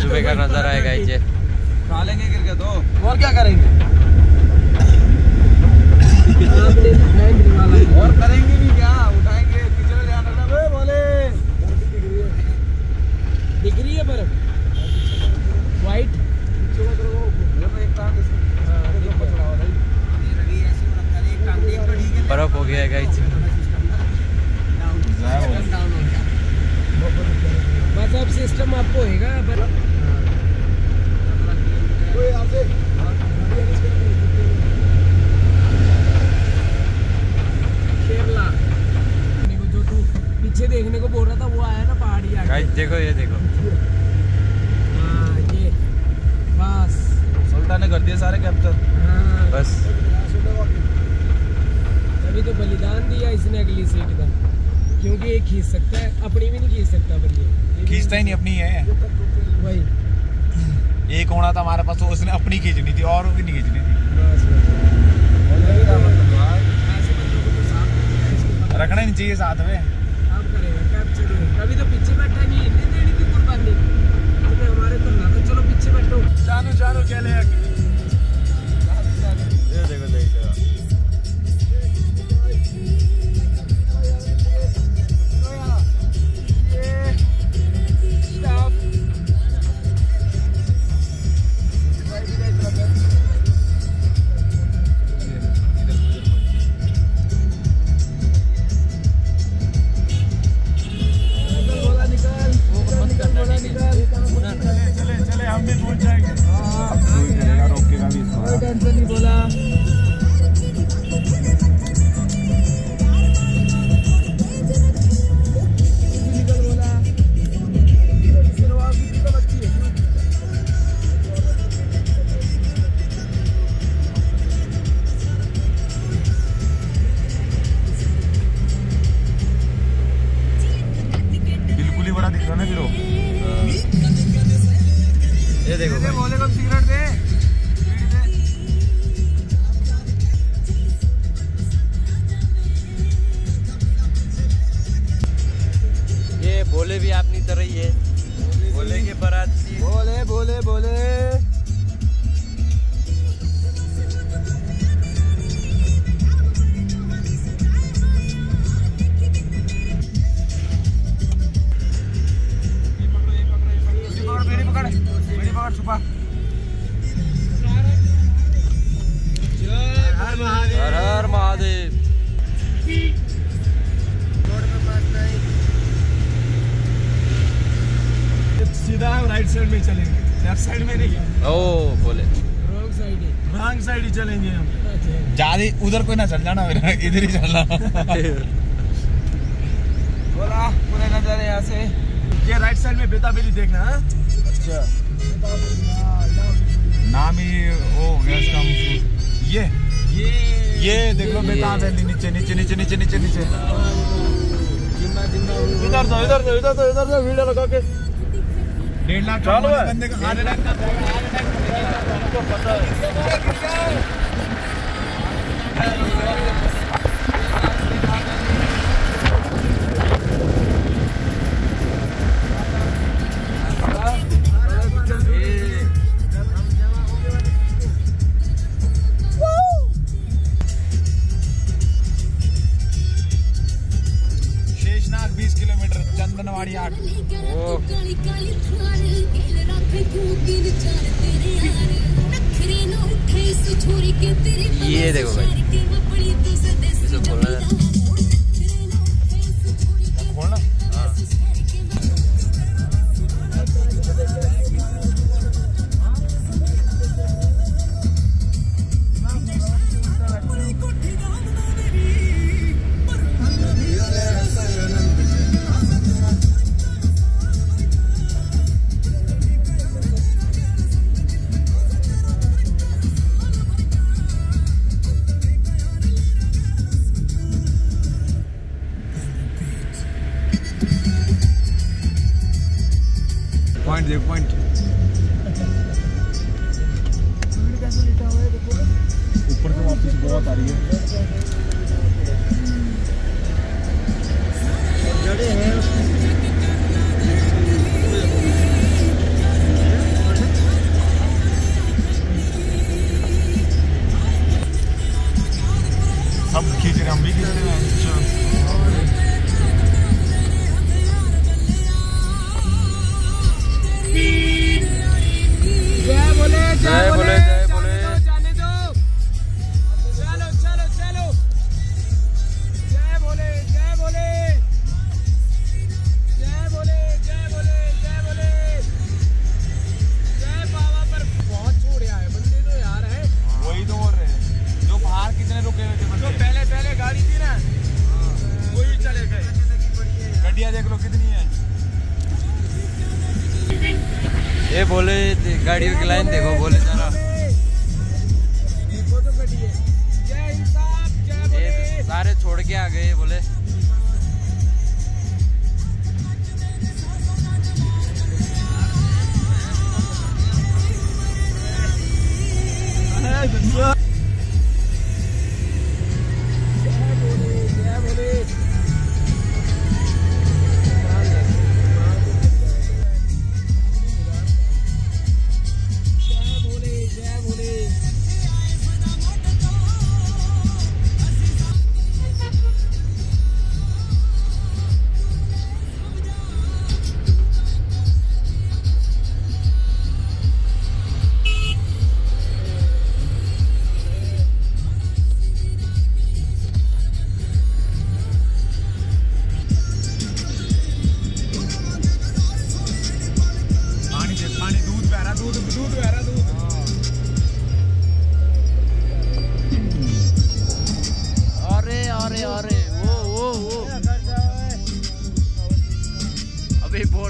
सुबह का नज़ारा है गाइस ये। खा लेंगे क्रिकेट तो और क्या करेंगे? और करेंगे भी क्या? उठाएँगे पिछले ध्यान रखना। बे बोले दिख रही है बर्फ़ वाइट हो बर्फ़ हो गया है गाइस बस अब सिस्टम आपको होएगा बर्फ़ केरला देखो जो तू पीछे देखने को बोल रहा था वो आया ना पहाड़ी आगे गाइस देखो ये देखो हाँ ये बस सुल्तान ने कर दिए सारे कैप्चर हाँ बस अभी तो इसने अगली सीट का क्योंकि ये खींच सकता है अपनी भी नहीं खींच सकता भी- खींचता ही नहीं अपनी है। वही। एक होना था हमारे पास तो उसने अपनी खींचनी थी और भी नहीं खींचनी थी। बस बस। ऐसे बंदों को तो साथ में रखना नहीं चाहिए। साथ में। आप कभी तो पीछे बैठा नहीं देनी थी कुर्बानी। हमारे तो ना तो चलो पीछे बैठो। जानू जानू चले ये Lola. पकड़ छुपा हर हर महादेव। सीधा हम राइट साइड में चलेंगे। लेफ़्ट साइड में नहीं। ओ बोले। रॉन्ग साइड रॉन्ग साइड ही चलेंगे हम। ज़्यादा उधर कोई ना चल जाना मेरा इधर ही चलना। बोला पूरे नजारे यहाँ से। ये राइट साइड में बेताबेली देखना हाँ? अच्छा। नाम ही वो हो गया इसका ये ये। ये देख लो बेताबेली नीचे नीचे नीचे नीचे नीचे नीचे। इधर दो इधर दो इधर दो इधर दो वीडियो लगा के। डेढ़ लाख चालू है? बंदे का हार्ट अटैक का शेषनाग पॉइंट देख गाड़ियों की लाइन देखो बोले जरा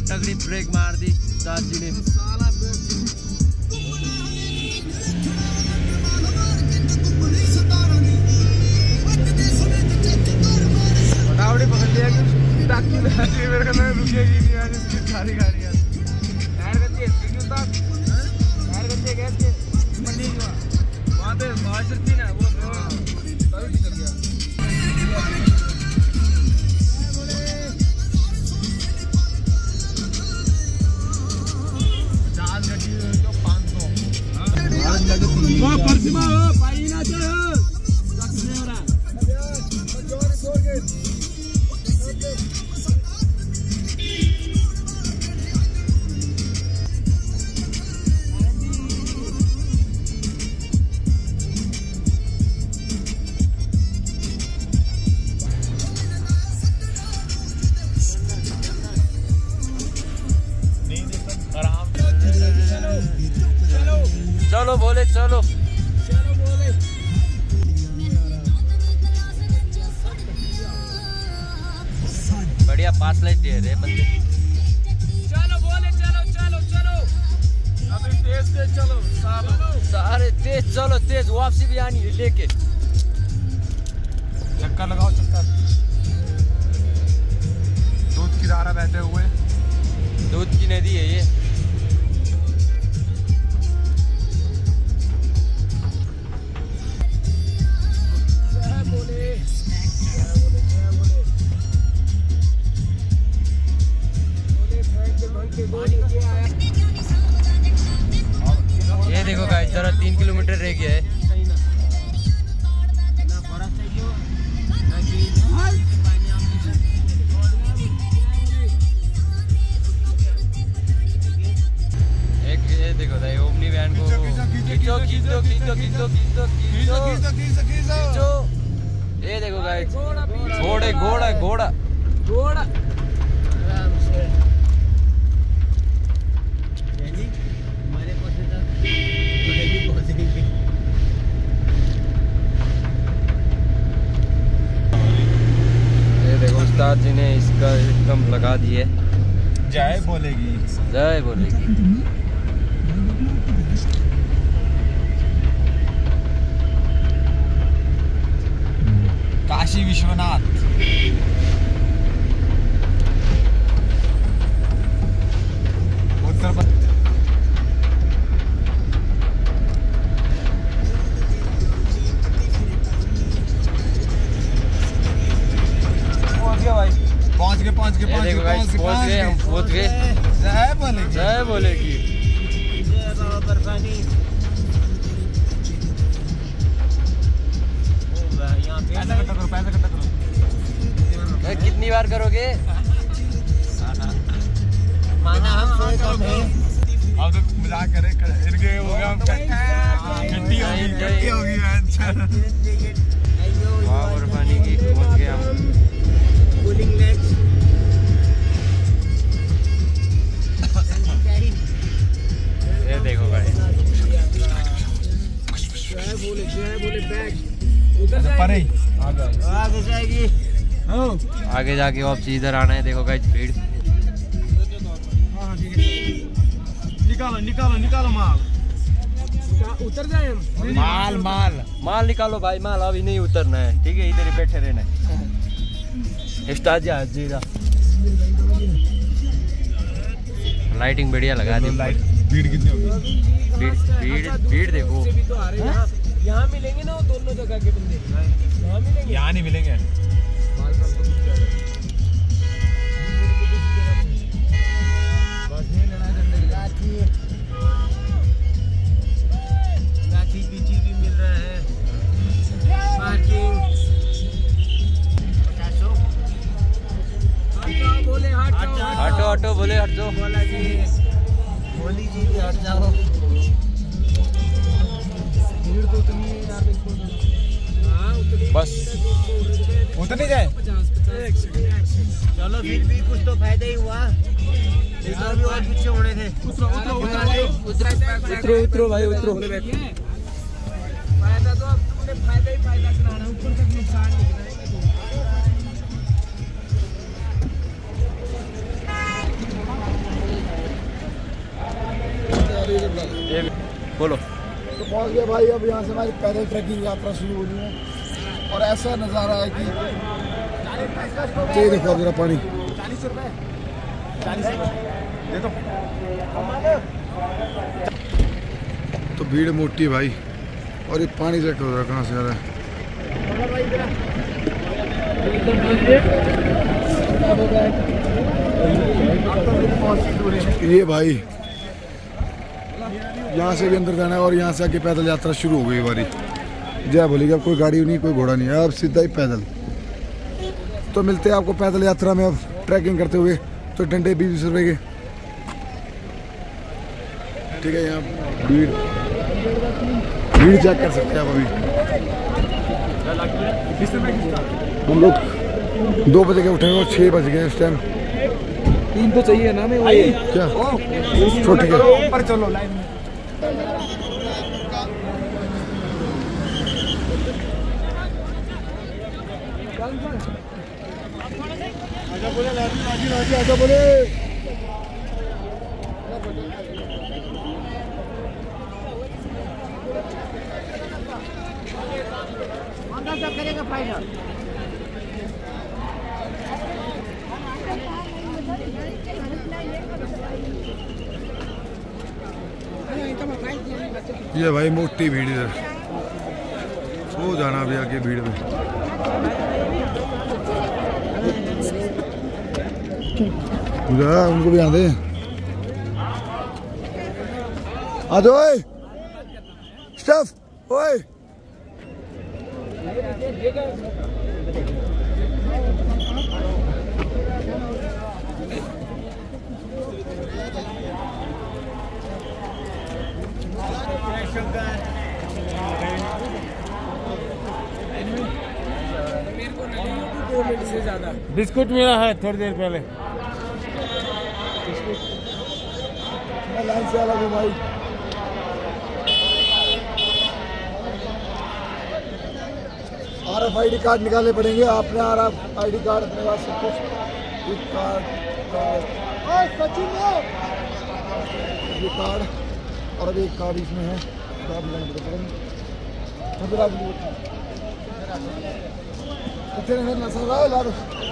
अभी तगड़ी ब्रेक मार दी जी ने। फटाफट पकड़ लिया मेरे को रुकेगी नहीं, आज सारी गाड़ियाँ चलो। बढ़िया पास लाइट दे रहे बंदे। चलो बोले चलो चलो चलो। अभी तेज तेज चलो सारे तेज चलो तेज वापसी भी आनी है लेके। चक्कर लगाओ चक्कर। दूध की धारा बहते हुए। दूध की नदी है ये। ये देखो गाइस जरा तीन किलोमीटर रह गया है। देखो भाई ओमनी वैन को खींचो, खींचो खींचो। खींचो खींचो खींचो खींचो। खींचो। ये देखो गाइस घोड़ा घोड़े घोड़ा घोड़ा। आराम देखो उस्ताद जी ने इसका एकदम लगा दिए जय बोलेगी। जय बोलेगी। काशी विश्वनाथ तो मज़ाक करे करे- इनके हो गया गट्टी होगी गट्टी होगी की पहुँच गए हम कूलिंग लेग्स ये देखो बोले बोले बैग उधर परे। आगे जाएगी। आगे जाके वापसी इधर आना है देखो गाइस भीड़ निकालो निकालो निकालो माल। उतर जाए हम माल माल। माल निकालो भाई माल अभी नहीं उतरना है। ठीक है इधर ही बैठे रहना है। जीरा। लाइटिंग बढ़िया लगा दी। लाइट भीड़ कितनी होगी? भीड़ भीड़ भीड़ देखो। तो हैं। यहाँ यहाँ मिलेंगे ना दोनों जगह के बंदे? यहाँ मिलेंगे? यहाँ नहीं मिलेंगे। बस। उतने जाए। चलो फिर भी कुछ तो फ़ायदा ही हुआ। तो और पीछे होने थे। उतरो उतरो उतरो। भाई उतरो फ़ायदा तो अब तुमने फ़ायदा ही फ़ायदा कराना ऊपर तक नुकसान ये बोलो। तो पहुँच गए भाई, अब यहाँ से हमारी पैदल ट्रैकिंग यात्रा शुरू हो रही है। और ऐसा नज़ारा है कि ये देखो जरा पानी। तो भीड़ मोटी है भाई, और ये पानी चेक करो कहाँ से आ रहा है। ये भाई यहाँ से भी अंदर जाना है और यहाँ से आके पैदल यात्रा शुरू हो गई हमारी जय बोलेगी अब कोई गाड़ी नहीं, कोई घोड़ा नहीं है, अब सीधा ही पैदल। तो मिलते हैं आपको पैदल यात्रा में अब ट्रैकिंग करते हुए तो डंडे बीस बीस रुपए के। ठीक है, यहाँ भीड़ भीड़ चेक कर सकते हैं आप अभी। हम लोग दो बजे के उठे और छः बज गए इस टाइम तीन तो चाहिए ना मैं वही। क्या? छोटे के ऊपर चलो लाइन में। आजा बोले ये भाई मोटी भीड़ इधर। सो जाना भी आगे भीड़ में। उनको भी आते आ जाओ स्टफ़, ओए मेरे को नहीं दो मिनट से ज़्यादा बिस्कुट मिला है थोड़ी देर पहले। R F I D card निकालने पड़ेंगे आपने R F I D card अपने पास सब कुछ। कार्ड ये कार्ड और अभी एक कार्ड इसमें है। कार्ड लाइन पड़ेगा। कितने नज़र आ रहा है